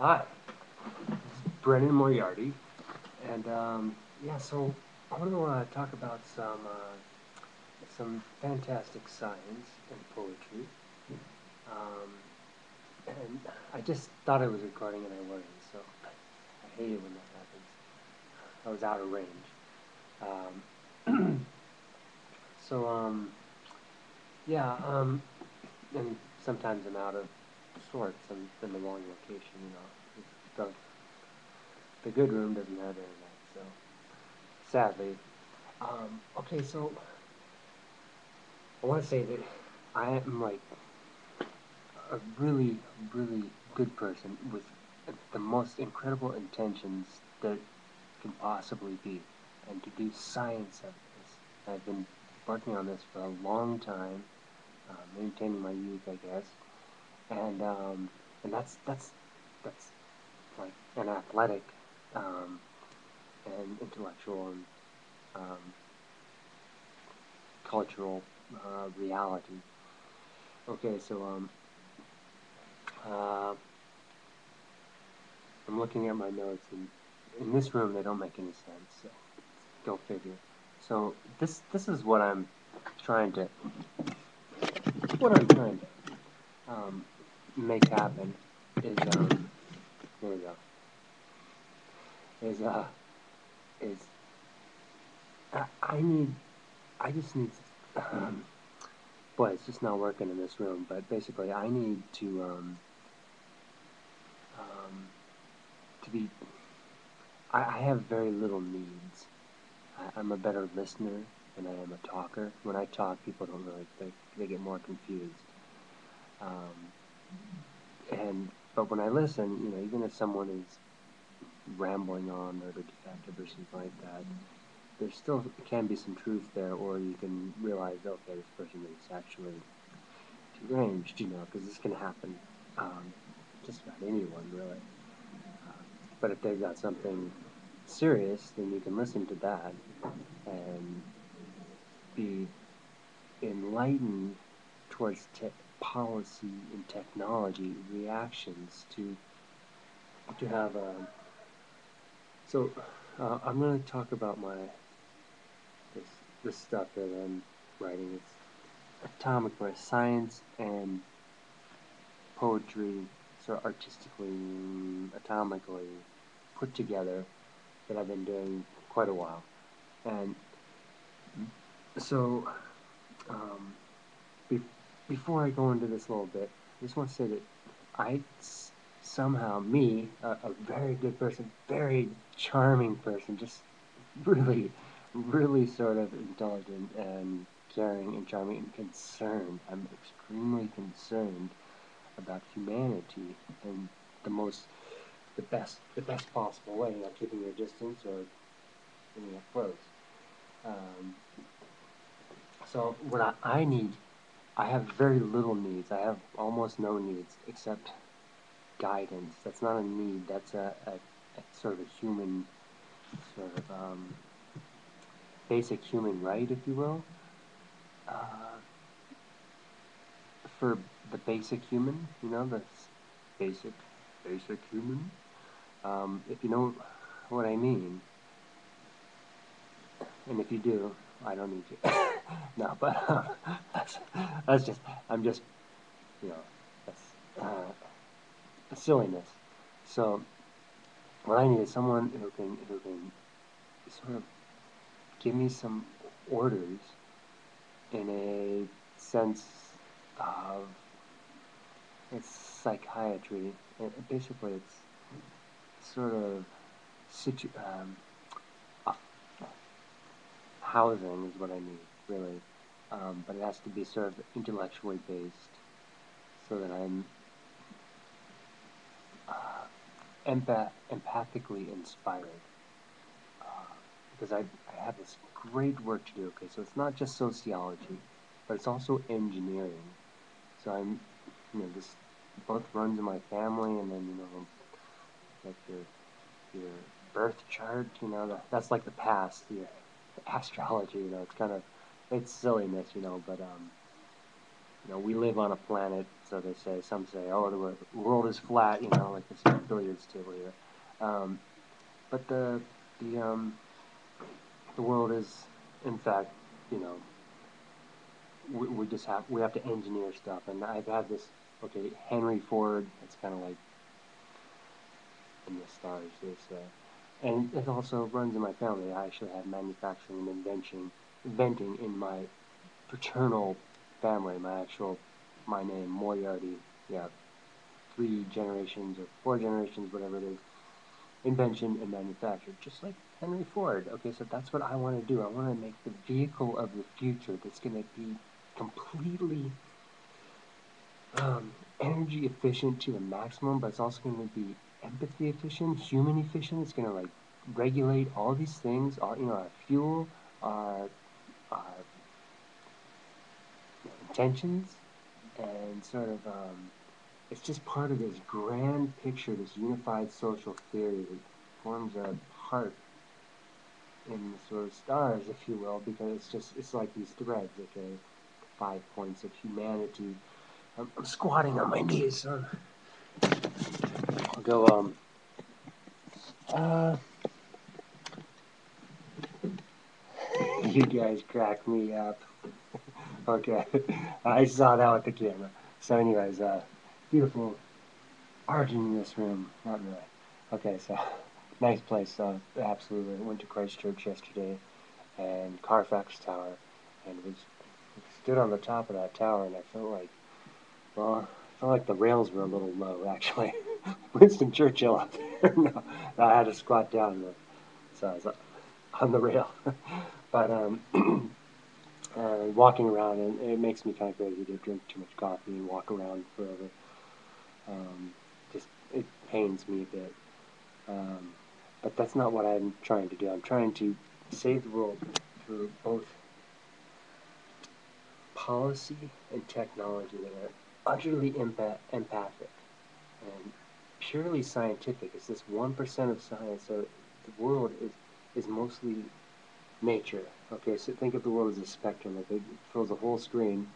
Hi, is Brennan Moriarty, and um, yeah, so I want to uh, talk about some uh, some fantastic science and poetry. Um, and I just thought I was recording and I wasn't, so I hate it when that happens. I was out of range. Um, so um, yeah, um, and sometimes I'm out of sorts. I'm in the wrong location, you know. The, the good room doesn't have internet, so sadly. Um, okay, so I want to say that I am like a really, really good person with the most incredible intentions that can possibly be, and to do science of this. I've been working on this for a long time, uh, maintaining my youth, I guess, and um, and that's that's that's like an athletic um, and intellectual and um, cultural uh, reality. Okay, so um, uh, I'm looking at my notes, and in this room they don't make any sense. So go figure. So this this is what I'm trying to what I'm trying to um, make happen is um here we go. Is uh is I, I need I just need um, boy it's just not working in this room but basically I need to um, um, to be I, I have very little needs. I, I'm a better listener than I am a talker. When I talk people don't really they, they get more confused. Um, and but when I listen, you know, even if someone is rambling on or defective or something like that, there still can be some truth there, or you can realize, okay, this person is actually deranged, you know, because this can happen um, just about anyone, really. Uh, but if they've got something serious, then you can listen to that and be enlightened towards te- policy and technology reactions to to have a um, so uh, I'm going to talk about my this this stuff that I'm writing. It's atomic by science and poetry sort of artistically atomically put together that I've been doing quite a while. And so before I go into this a little bit, I just want to say that I somehow, me, a, a very good person, very charming person, just really, really sort of intelligent and caring and charming and concerned. I'm extremely concerned about humanity and the most, the best, the best possible way, you know, keeping your distance or getting up close. Um, so what I, I need I have very little needs. I have almost no needs except guidance. That's not a need. That's a, a, a sort of a human, sort of um, basic human right, if you will. Uh, for the basic human, you know, the basic, basic human. Um, if you know what I mean, and if you do, I don't need you. no, but um, that's, that's just, I'm just, you know, that's uh, silliness. So, what I need is someone who can, who can sort of give me some orders in a sense of it's psychiatry. It, basically, it's sort of situ um, housing is what I need, really. Um, but it has to be sort of intellectually based so that I'm uh, empath empathically inspired. Uh, because I, I have this great work to do. Okay, so it's not just sociology, but it's also engineering. So I'm, you know, this both runs in my family, and then you know, like your your birth chart. You know, that, that's like the past. Your astrology. You know, it's kind of it's silliness. You know, but um, you know, we live on a planet, so they say. Some say, oh, the world is flat, you know, like this billiards table here. Um, but the the um, the world is, in fact, you know, we, we just have we have to engineer stuff. And I've had this. Okay, Henry Ford. It's kind of like in the stars, they say. And it also runs in my family. I actually have manufacturing and invention, inventing in my paternal family, my actual, my name, Moriarty, yeah, three generations or four generations, whatever it is, invention and manufacture, just like Henry Ford. Okay, so that's what I want to do. I want to make the vehicle of the future that's going to be completely um, energy efficient to the maximum, but it's also going to be empathy efficient, human efficient. It's going to like regulate all these things, our you know our fuel, our our intentions, and sort of um, it's just part of this grand picture, this unified social theory that forms a heart in the sort of stars, if you will, because it's just it's like these threads, okay, five points of humanity. I'm, I'm squatting on my knees, so I'll go um. Uh, you guys crack me up. okay, I saw that with the camera. So, anyways, uh, beautiful art in this room. Not really. Okay, so nice place. Absolutely. Went to Christchurch yesterday, and Carfax Tower, and was stood on the top of that tower, and I felt like, well, I felt like the rails were a little low, actually. Winston Churchill up there. no, I had to squat down, so I was on the rail. but um, uh, walking around, and it makes me kind of crazy to drink too much coffee and walk around forever. Um, just it pains me a bit. Um, but that's not what I'm trying to do. I'm trying to save the world through both policy and technology that are utterly empath empathic and purely scientific. It's this one percent of science. So the world is is mostly nature. Okay, so think of the world as a spectrum. Like it fills the whole screen,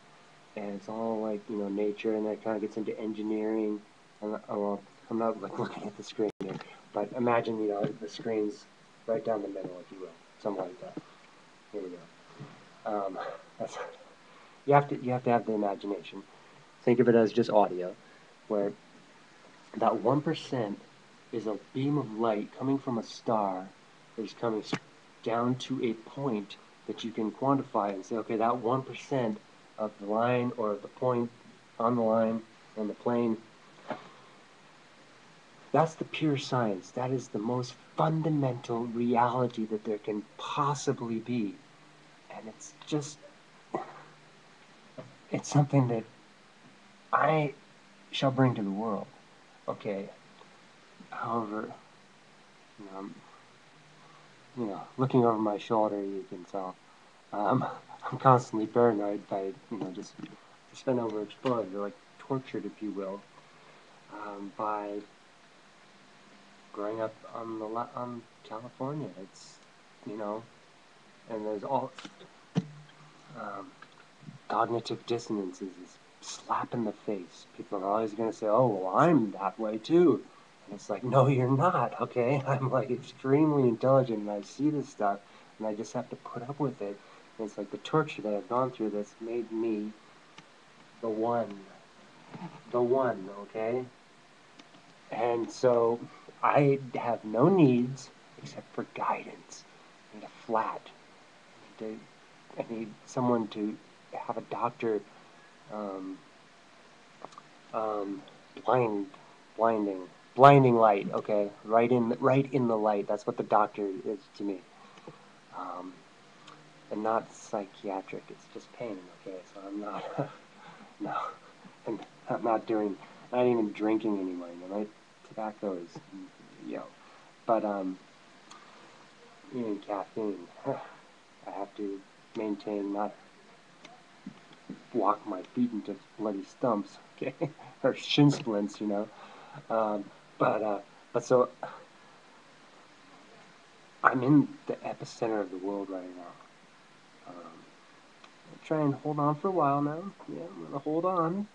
and it's all like you know nature, and then it kind of gets into engineering. And oh, well, I'm not like looking at the screen here, but imagine you know the screen's right down the middle, if you will, something like that. Here we go. Um, that's you have to you have to have the imagination. Think of it as just audio, where that one percent is a beam of light coming from a star that is coming down to a point that you can quantify and say, okay, that 1% of the line or the point on the line on the plane, that's the pure science. That is the most fundamental reality that there can possibly be. And it's just, it's something that I shall bring to the world. Okay. However, you know, you know, looking over my shoulder, you can tell. Um, I'm constantly paranoid by, you know, just, just been overexposed, or like tortured, if you will, um, by growing up on the on California. It's, you know, and there's all um, cognitive dissonances, this slap in the face. People are always going to say, "Oh, well, I'm that way too." And it's like, no, you're not, okay? I'm like extremely intelligent and I see this stuff and I just have to put up with it. And it's like the torture that I've gone through that's made me the one. The one, okay? And so I have no needs except for guidance. I need a flat. I need, to, I need someone to have a doctor um, um, blind, blinding blinding light. Okay, right in right in the light. That's what the doctor is to me, um, and not psychiatric. It's just pain. Okay, so I'm not no, and I'm not doing not even drinking anymore. Know, my tobacco is you know, but um, even caffeine. I have to maintain not walk my feet into bloody stumps, okay, or shin splints, you know. Um, but uh, but so I'm in the epicenter of the world right now. Um, try and hold on for a while now. Yeah, I'm gonna hold on.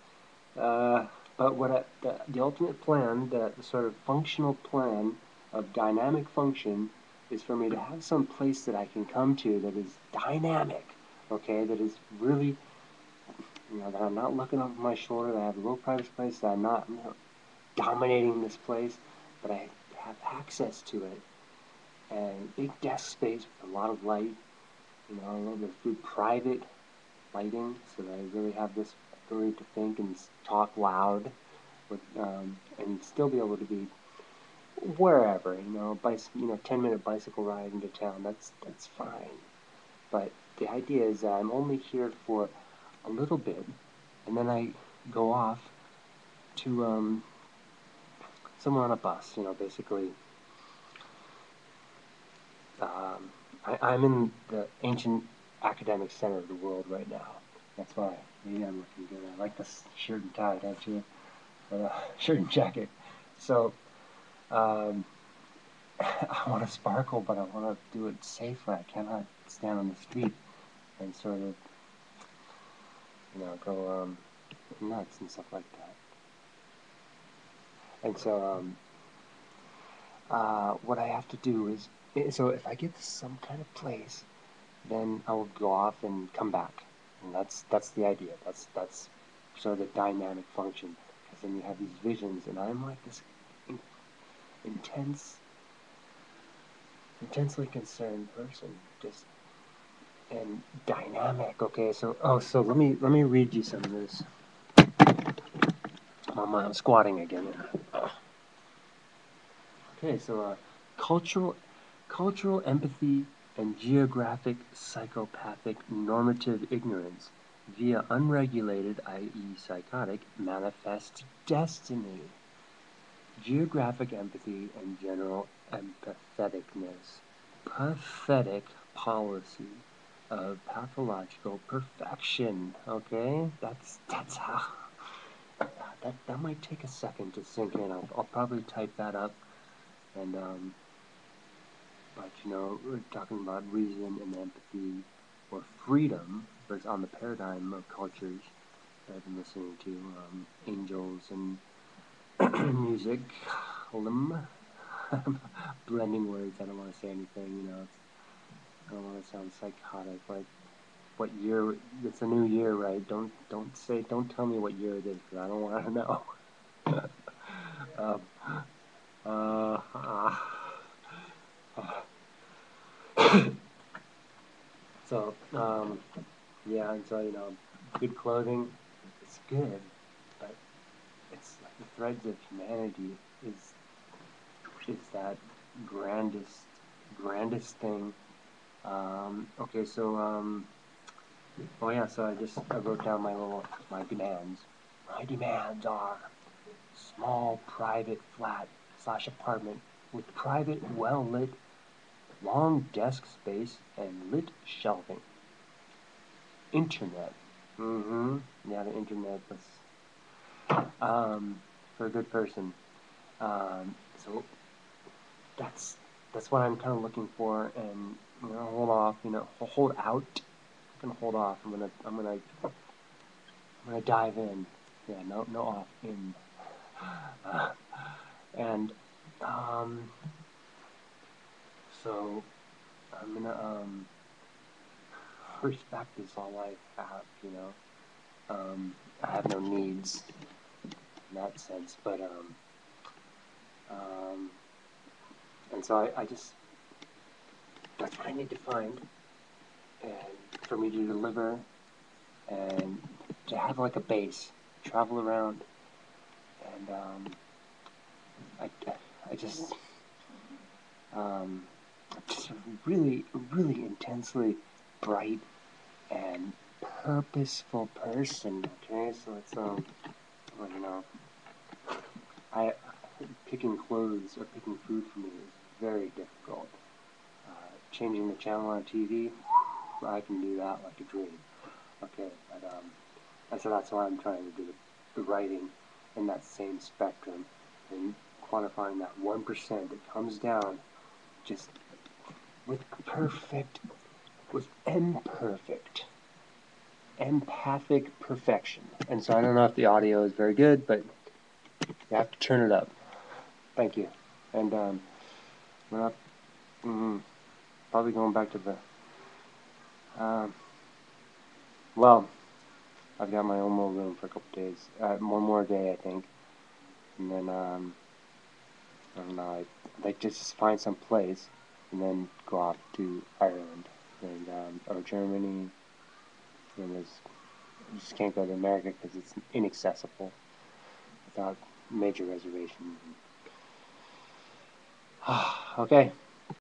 Uh, but what I, the, the ultimate plan, the, the sort of functional plan of dynamic function, is for me to have some place that I can come to that is dynamic. Okay, that is really, you know, that I'm not looking over my shoulder. That I have a real private place. That I'm not, you know, dominating this place, but I have access to it. And big desk space with a lot of light, you know, a little bit of private lighting so that I really have this ability to think and talk loud with, um, and still be able to be wherever, you know, bicy- you know, 10 minute bicycle ride into town, that's, that's fine. But the idea is that I'm only here for a little bit, and then I go off to um, somewhere on a bus, you know, basically. Um, I, am in the ancient academic center of the world right now. That's why. Maybe I'm looking good. I like this shirt and tie, don't you? Or uh, shirt and jacket. So, um, I want to sparkle, but I want to do it safely. I cannot stand on the street and sort of, you know, go um, nuts and stuff like that. And so, um, uh, what I have to do is, eh, so if I get to some kind of place, then I will go off and come back, and that's that's the idea. That's that's sort of the dynamic function, because then you have these visions, and I'm like this in, intense, intensely concerned person, just and dynamic. Okay, so oh, so let me let me read you some of this. I'm, I'm squatting again. Okay, so uh, cultural, cultural empathy and geographic psychopathic normative ignorance via unregulated, i.e., psychotic, manifest destiny. Geographic empathy and general empatheticness. Pathetic policy of pathological perfection. Okay, that's that's how. That that might take a second to sink in. I'll, I'll probably type that up and um, but you know, we're talking about reason and empathy or freedom, but on the paradigm of cultures that I've been listening to, um, angels and music, lim, blending words. I don't want to say anything, you know. I don't want to sound psychotic. Like, what year? It's a new year, right? Don't don't say. Don't tell me what year it is, because I don't want to know. um, uh, uh, so, um, yeah, and so, you know, good clothing, it's good, but it's like the threads of humanity is, is that grandest, grandest thing. Um, okay, so, um, oh yeah, so I just, I wrote down my little, my demands. My demands are small, private, flat, slash apartment with private, well-lit, long desk space, and lit shelving. Internet. Mm-hmm. Yeah, the internet was um, for a good person. Um, so that's that's what I'm kind of looking for, and know, hold off. You know, hold out. I'm gonna hold off. I'm gonna I'm gonna I'm gonna dive in. Yeah, no no off in. Uh, and um, so I'm gonna um, respect is all I have, you know. Um, I have no needs in that sense, but um, um, and so I, I just that's what I need to find, and for me to deliver, and to have like a base, travel around, and um, I, I just um, just a really, really intensely bright and purposeful person. Okay, so it's um, you know, I picking clothes or picking food for me is very difficult. Changing the channel on TV, I can do that like a dream. Okay, but um, and so that's why I'm trying to do the, writing in that same spectrum and quantifying that one percent that comes down just with perfect, with imperfect empathic perfection. And so I don't know if the audio is very good, but you have to turn it up. Thank you. And um, we're not mm, probably going back to the. Um, well, I've got my own little room for a couple days. Uh, one more day, I think, and then um, I don't know. I'd, like to just find some place and then go off to Ireland and um, or Germany. And there's, I just can't go to America because it's inaccessible without major reservations. okay.